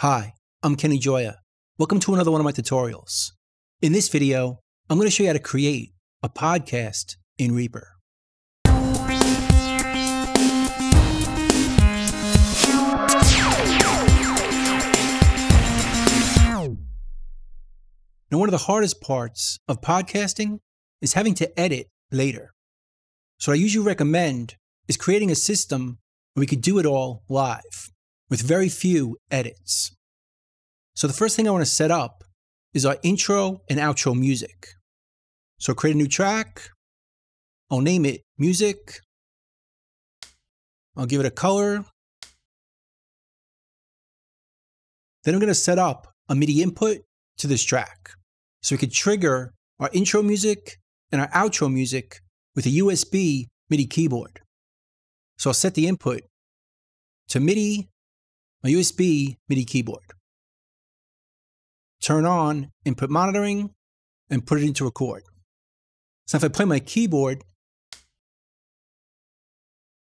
Hi, I'm Kenny Gioia. Welcome to another one of my tutorials. In this video, I'm going to show you how to create a podcast in Reaper. Now, one of the hardest parts of podcasting is having to edit later. So, what I usually recommend is creating a system where we could do it all live with very few edits. So, the first thing I want to set up is our intro and outro music. So, create a new track. I'll name it music. I'll give it a color. Then I'm going to set up a MIDI input to this track. So we could trigger our intro music and our outro music with a USB MIDI keyboard. So I'll set the input to MIDI, my USB MIDI keyboard. Turn on input monitoring and put it into record. So if I play my keyboard,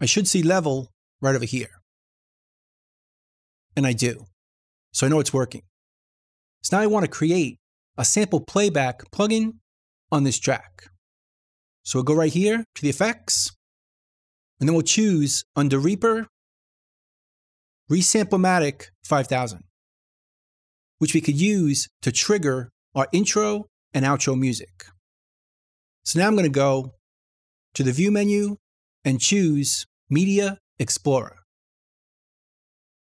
I should see level right over here. And I do. So I know it's working. So now I want to create a sample playback plugin on this track. So we'll go right here to the effects, and then we'll choose under Reaper, ReaSamplOmatic 5000, which we could use to trigger our intro and outro music. So now I'm going to go to the View menu and choose Media Explorer.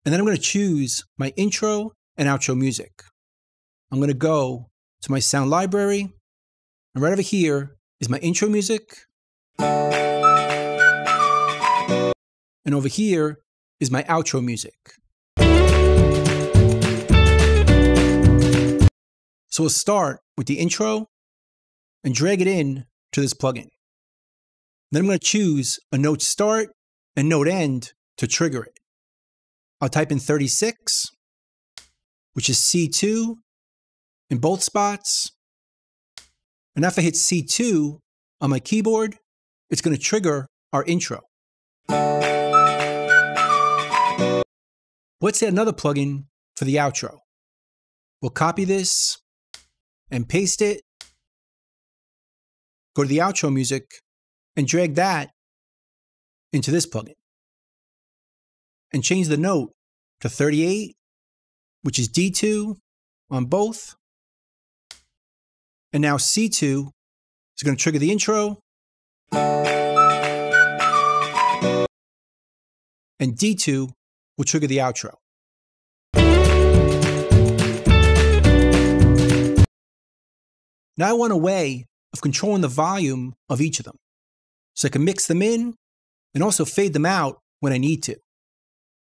And then I'm going to choose my intro and outro music. I'm going to go to my sound library, and right over here is my intro music. And over here is my outro music. So we'll start with the intro and drag it in to this plugin. Then I'm going to choose a note start and note end to trigger it. I'll type in 36, which is C2 in both spots. And if I hit C2 on my keyboard, it's going to trigger our intro. Let's add another plugin for the outro. We'll copy this and paste it. Go to the outro music and drag that into this plugin. And change the note to 38, which is D2 on both. And now C2 is going to trigger the intro. And D2 will trigger the outro. Now I want a way of controlling the volume of each of them. So I can mix them in and also fade them out when I need to.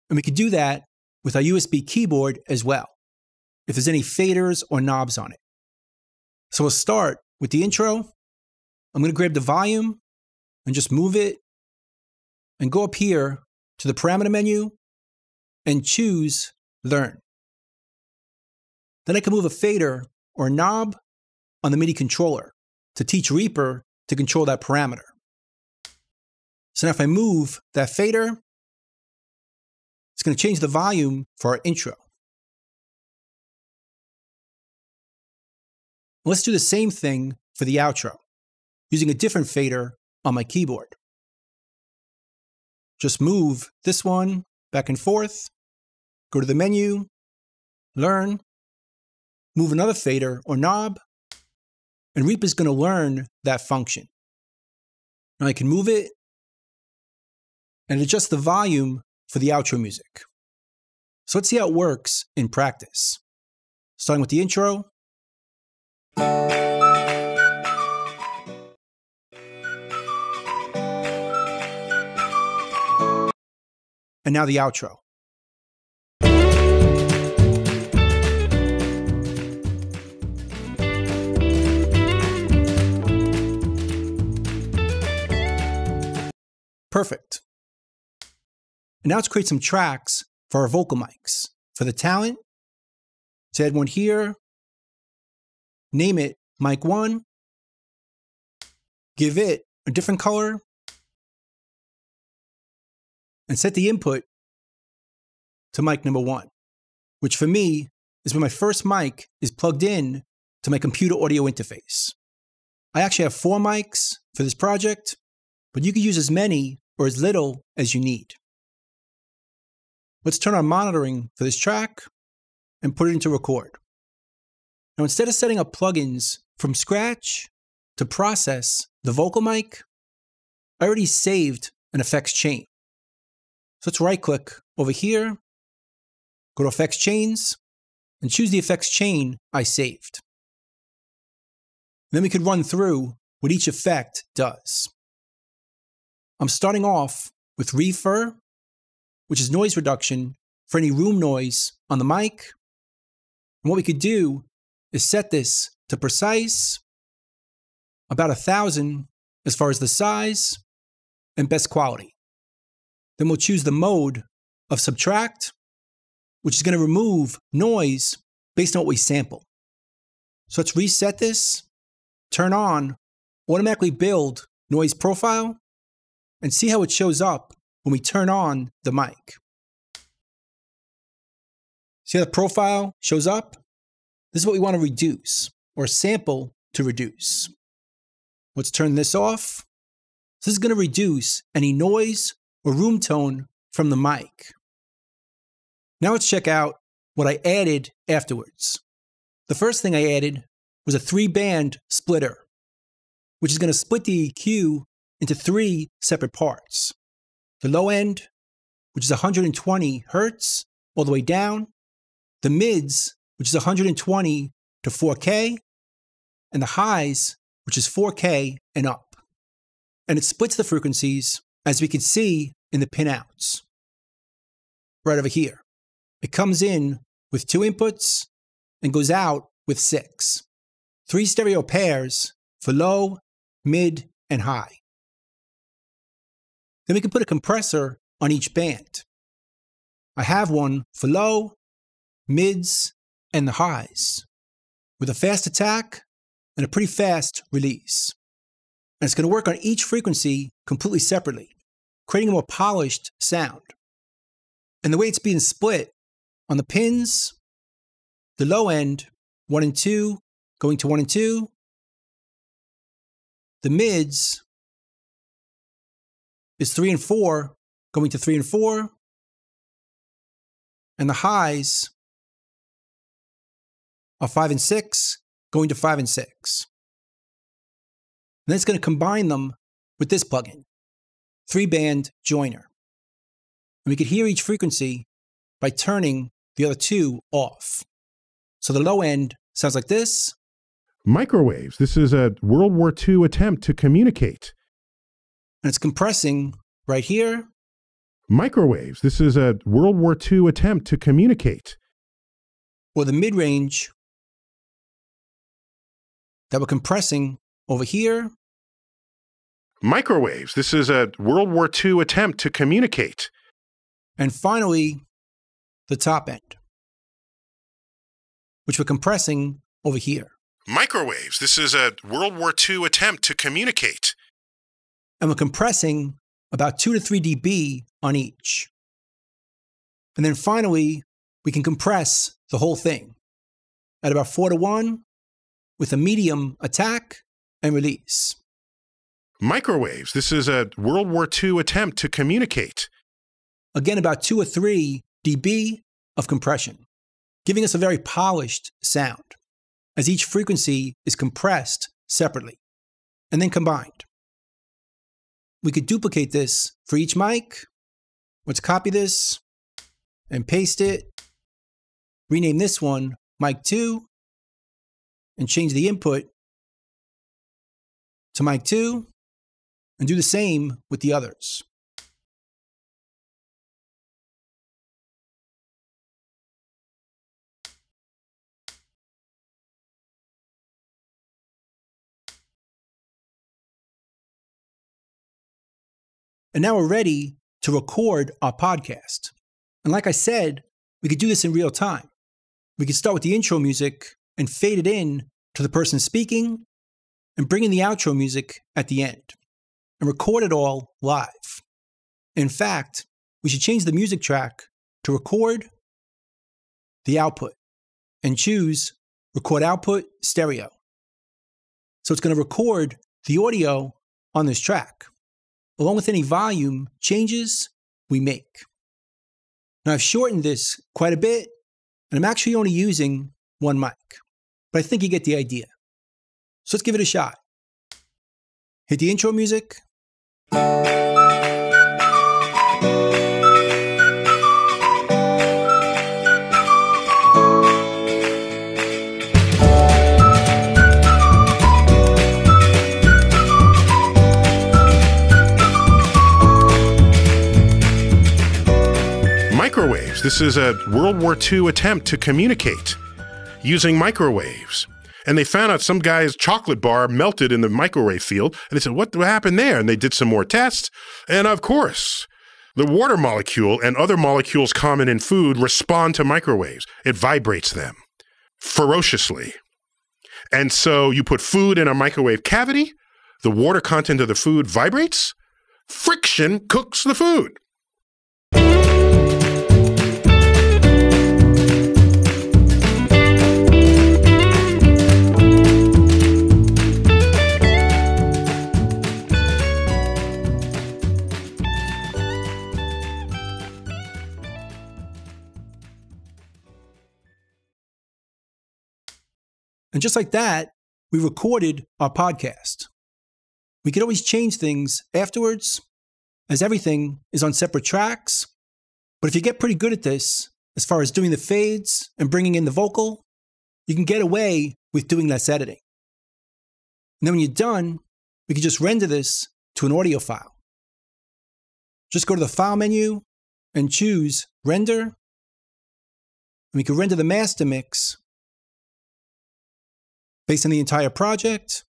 And we could do that with our USB keyboard as well, if there's any faders or knobs on it. So we'll start with the intro. I'm going to grab the volume and just move it and go up here to the parameter menu and choose Learn. Then I can move a fader or knob on the MIDI controller to teach Reaper to control that parameter. So now if I move that fader, it's going to change the volume for our intro. Let's do the same thing for the outro, using a different fader on my keyboard. Just move this one back and forth, go to the menu, learn, move another fader or knob, and Reaper is going to learn that function. Now I can move it and adjust the volume for the outro music. So let's see how it works in practice. Starting with the intro, and now the outro. Perfect. And now let's create some tracks for our vocal mics. For the talent, let's add one here, name it mic one, give it a different color, and set the input to mic number one. which for me is when my first mic is plugged in to my computer audio interface. I actually have four mics for this project, but you can use as many or as little as you need. Let's turn on monitoring for this track and put it into record. Now, instead of setting up plugins from scratch to process the vocal mic, I already saved an effects chain. So let's right click over here, go to effects chains, and choose the effects chain I saved. Then we could run through what each effect does. I'm starting off with ReaFIR, which is noise reduction for any room noise on the mic. And what we could do is set this to precise, about a thousand as far as the size, and best quality. Then we'll choose the mode of subtract, which is going to remove noise based on what we sample. So let's reset this, turn on, automatically build noise profile, and see how it shows up when we turn on the mic. See how the profile shows up? This is what we want to reduce, or sample to reduce. Let's turn this off. This is going to reduce any noise or room tone from the mic. Now let's check out what I added afterwards. The first thing I added was a three band splitter, which is going to split the EQ into three separate parts. The low end, which is 120 hertz, all the way down. The mids, which is 120 to 4K. And the highs, which is 4K and up. And it splits the frequencies, as we can see in the pinouts. Right over here. It comes in with two inputs and goes out with six. Three stereo pairs for low, mid, and high. Then we can put a compressor on each band. I have one for low, mids, and the highs, with a fast attack and a pretty fast release. And it's going to work on each frequency completely separately, creating a more polished sound. And the way it's being split on the pins, the low end, one and two, going to one and two, the mids is three and four, going to three and four, and the highs are five and six, going to five and six. And then it's going to combine them with this plugin, three band joiner. And we could hear each frequency by turning the other two off. So the low end sounds like this. Microwaves. This is a World War II attempt to communicate. And it's compressing right here. Microwaves. This is a World War II attempt to communicate. Or the mid range that we're compressing over here. Microwaves. This is a World War II attempt to communicate. And finally, the top end, which we're compressing over here. Microwaves. This is a World War II attempt to communicate. And we're compressing about 2 to 3 dB on each. And then finally, we can compress the whole thing at about 4 to 1 with a medium attack and release. Microwaves. This is a World War II attempt to communicate. Again, about 2 or 3 dB of compression, giving us a very polished sound, as each frequency is compressed separately and then combined. We could duplicate this for each mic. Let's copy this and paste it. Rename this one mic 2 and change the input to mic 2 and do the same with the others. And now we're ready to record our podcast. And like I said, we could do this in real time. We could start with the intro music and fade it in to the person speaking and bring in the outro music at the end and record it all live. In fact, we should change the music track to record, the output, and choose Record Output Stereo. So it's going to record the audio on this track, along with any volume changes we make. Now I've shortened this quite a bit, and I'm actually only using one mic, but I think you get the idea. So let's give it a shot. Hit the intro music. This is a World War II attempt to communicate using microwaves. And they found out some guy's chocolate bar melted in the microwave field. And they said, What happened there? And they did some more tests. And of course, the water molecule and other molecules common in food respond to microwaves. It vibrates them ferociously. And so you put food in a microwave cavity, the water content of the food vibrates, friction cooks the food. And just like that, we recorded our podcast. We could always change things afterwards, as everything is on separate tracks. But if you get pretty good at this, as far as doing the fades and bringing in the vocal, you can get away with doing less editing. And then when you're done, we can just render this to an audio file. Just go to the File menu and choose Render. And we can render the master mix based on the entire project,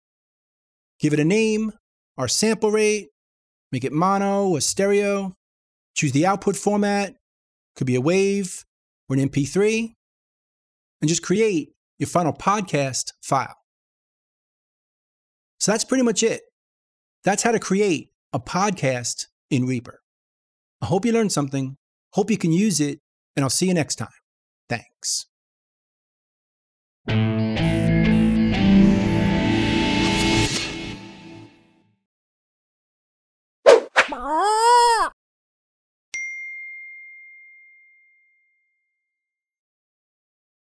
give it a name, our sample rate, make it mono or stereo, choose the output format, could be a wave or an MP3, and just create your final podcast file. So that's pretty much it. That's how to create a podcast in Reaper. I hope you learned something. Hope you can use it, and I'll see you next time. Thanks.